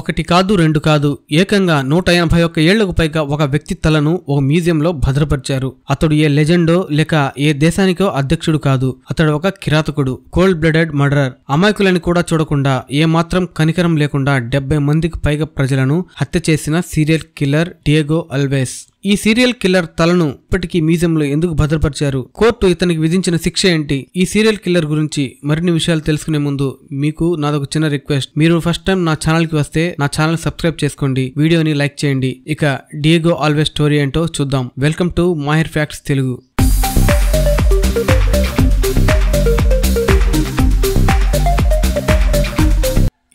ఒకటి కాదు రెండు కాదు ఏకంగా నూట ఎనభై ఒక్క ఏళ్ళకు పైగా ఒక వ్యక్తి తలను ఓ మ్యూజియంలో భద్రపరిచారు. అతడు ఏ లెజెండో లేక ఏ దేశానికో అధ్యక్షుడు కాదు. అతడు ఒక కిరాతకుడు కోల్డ్ బ్లడెడ్ మర్డరర్. అమాయకులని కూడా చూడకుండా ఏ మాత్రం కనికరం లేకుండా డెబ్బై మందికి పైగా ప్రజలను హత్య చేసిన సీరియల్ కిల్లర్ డియగో అల్వేస్. ఈ సీరియల్ కిల్లర్ తలను ఇప్పటికీ మ్యూజియంలో ఎందుకు భద్రపరిచారు? కోర్టు ఇతనికి విధించిన శిక్ష ఏంటి? ఈ సీరియల్ కిల్లర్ గురించి మరిన్ని విషయాలు తెలుసుకునే ముందు మీకు నాదొక చిన్న రిక్వెస్ట్. మీరు ఫస్ట్ టైం నా ఛానల్కి వస్తే నా ఛానల్ సబ్స్క్రైబ్ చేసుకోండి. వీడియోని లైక్ చేయండి. ఇక డియగో ఆల్వేస్ స్టోరీ ఏంటో చూద్దాం. Welcome to Mahir facts Telugu.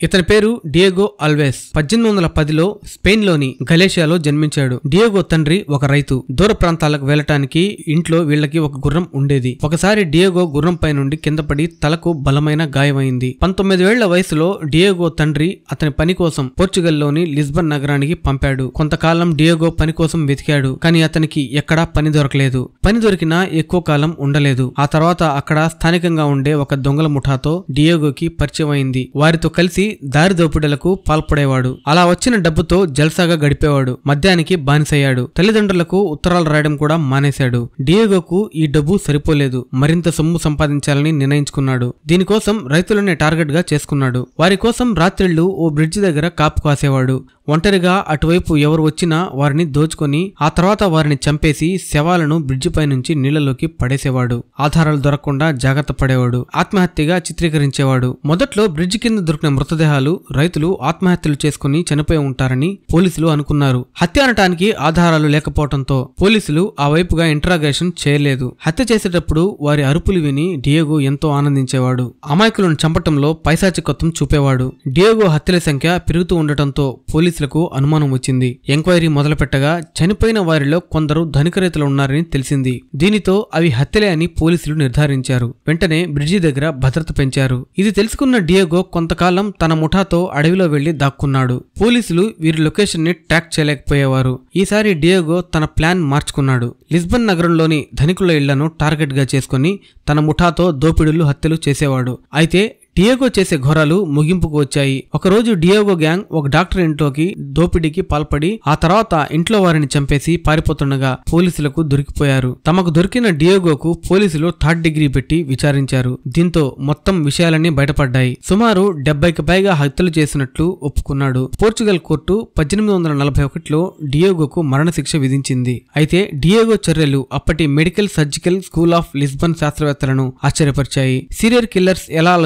ఇతని పేరు డియేగో అల్వేస్ పద్దెనిమిది వందల పదిలో స్పెయిన్లోని గలేషియాలో జన్మించాడు. డియేగో తండ్రి ఒక రైతు. దూర ప్రాంతాలకు వెళ్ళటానికి ఇంట్లో వీళ్ళకి ఒక గుర్రం ఉండేది. ఒకసారి డియేగో గుర్రంపై నుండి కింద పడి తలకు బలమైన గాయమైంది. పంతొమ్మిది ఏళ్ళ వయసులో డియేగో తండ్రి అతని పని కోసం పోర్చుగల్లోని లిస్బన్ నగరానికి పంపాడు. కొంతకాలం డియేగో పని కోసం వెతికాడు కానీ అతనికి ఎక్కడా పని దొరకలేదు. పని దొరికినా ఎక్కువ కాలం ఉండలేదు. ఆ తర్వాత అక్కడ స్థానికంగా ఉండే ఒక దొంగల ముఠాతో డియేగోకి పరిచయం అయింది. వారితో కలిసి దారి దోపిడలకు పాల్పడేవాడు. అలా వచ్చిన డబ్బుతో జల్సాగా గడిపేవాడు. మద్యానికి బానిసయ్యాడు. తల్లిదండ్రులకు ఉత్తరాలు రాయడం కూడా మానేశాడు. డియేగోకు ఈ డబ్బు సరిపోలేదు. మరింత సొమ్ము సంపాదించాలని నిర్ణయించుకున్నాడు. దీనికోసం రైతులనే టార్గెట్గా చేసుకున్నాడు. వారి కోసం రాత్రిళ్ళు ఓ బ్రిడ్జి దగ్గర కాపు కాసేవాడు. ఒంటరిగా అటువైపు ఎవరు వచ్చినా వారిని దోచుకొని ఆ తర్వాత వారిని చంపేసి శవాలను బ్రిడ్జిపై నుంచి నీళ్ళలోకి పడేసేవాడు. ఆధారాలు దొరకకుండా జాగ్రత్త పడేవాడు. ఆత్మహత్యగా చిత్రీకరించేవాడు. మొదట్లో బ్రిడ్జి కింద దొరికిన మృతదేహాలు రైతులు ఆత్మహత్యలు చేసుకుని చనిపోయి ఉంటారని పోలీసులు అనుకున్నారు. హత్య అనటానికి ఆధారాలు లేకపోవడంతో పోలీసులు ఆ వైపుగా ఇంట్రాగేషన్ చేయలేదు. హత్య చేసేటప్పుడు వారి అరుపులు విని డియోగో ఎంతో ఆనందించేవాడు. అమాయకులను చంపటంలో పైశాచికత్వం చూపేవాడు. డియోగో హత్యల సంఖ్య పెరుగుతూ ఉండటంతో పోలీసు పోలీసులకు అనుమానం వచ్చింది. ఎంక్వైరీ మొదలుపెట్టగా చనిపోయిన వారిలో కొందరు ధనికరేతలు ఉన్నారని తెలిసింది. దీనితో అవి హత్యలే అని పోలీసులు నిర్ధారించారు. వెంటనే బ్రిడ్జి దగ్గర భద్రత పెంచారు. ఇది తెలుసుకున్న డియోగో కొంతకాలం తన ముఠాతో అడవిలో వెళ్ళి దాక్కున్నాడు. పోలీసులు వీరి లొకేషన్ని ట్రాక్ చేయలేకపోయేవారు. ఈసారి డియోగో తన ప్లాన్ మార్చుకున్నాడు. లిస్బన్ నగరంలోని ధనికుల ఇళ్ళను టార్గెట్గా చేసుకుని తన ముఠాతో దోపిడులు హత్యలు చేసేవాడు. అయితే డియోగో చేసే ఘోరాలు ముగింపుకు వచ్చాయి. ఒకరోజు డియోగో గ్యాంగ్ ఒక డాక్టర్ ఇంట్లోకి దోపిడీకి పాల్పడి ఆ తర్వాత ఇంట్లో వారిని చంపేసి పారిపోతుండగా పోలీసులకు దొరికిపోయారు. తమకు దొరికిన డియోగోకు పోలీసులు థర్డ్ డిగ్రీ పెట్టి విచారించారు. దీంతో మొత్తం విషయాలన్నీ బయటపడ్డాయి. సుమారు డెబ్బైకి పైగా హత్యలు చేసినట్లు ఒప్పుకున్నాడు. పోర్చుగల్ కోర్టు పద్దెనిమిది వందల నలభై ఒకటిలో డియోగోకు మరణశిక్ష విధించింది. అయితే డియోగో చర్యలు అప్పటి medical surgical school of Lisbon శాస్త్రవేత్తలను ఆశ్చర్యపరిచాయి. సీరియల్ కిల్లర్స్ ఎలా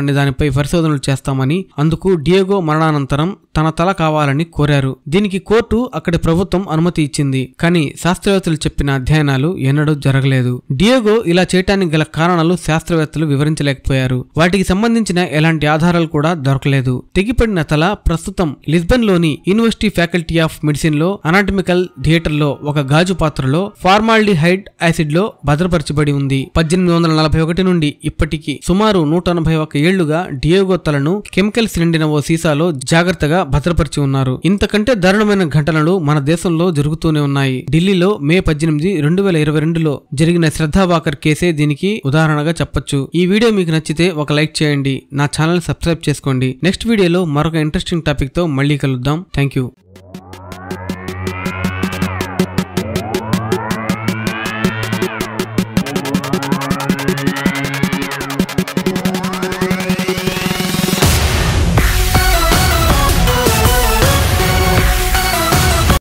ఆలోచిస్తారనే దానిపై పరిశోధనలు చేస్తామని. అందుకు డియేగో మరణానంతరం తన తల కావాలని కోరారు. దీనికి కోర్టు అక్కడి ప్రభుత్వం అనుమతి ఇచ్చింది. కానీ శాస్త్రవేత్తలు చెప్పిన అధ్యయనాలు ఎన్నడూ జరగలేదు. డియేగో ఇలా చేయటానికి గల కారణాలు శాస్త్రవేత్తలు వివరించలేకపోయారు. వాటికి సంబంధించిన ఎలాంటి ఆధారాలు కూడా దొరకలేదు. తెగిపడిన తల ప్రస్తుతం లిస్బన్లోని యూనివర్సిటీ ఫ్యాకల్టీ ఆఫ్ మెడిసిన్లో అనాటమికల్ థియేటర్లో ఒక గాజు పాత్రలో ఫార్మాల్డిహైడ్ యాసిడ్లో భద్రపరచబడి ఉంది. పద్దెనిమిది వందల నలభై ఒకటి నుండి ఇప్పటికి సుమారు నూట ఎనభై ఒక ఏళ్ళుగా డియోగో తలను కెమికల్స్ నిండిన ఓ సీసాలో జాగ్రత్తగా భద్రపరిచి ఉన్నారు. ఇంతకంటే దారుణమైన ఘటనలు మన దేశంలో జరుగుతూనే ఉన్నాయి. ఢిల్లీలో మే పద్దెనిమిది రెండు వేల ఇరవై రెండులో జరిగిన శ్రద్ధావాకర్ కేసే దీనికి ఉదాహరణగా చెప్పొచ్చు. ఈ వీడియో మీకు నచ్చితే ఒక లైక్ చేయండి. నా ఛానల్ సబ్స్క్రైబ్ చేసుకోండి. నెక్స్ట్ వీడియోలో మరొక ఇంట్రెస్టింగ్ టాపిక్తో మళ్ళీ కలుద్దాం. Thank you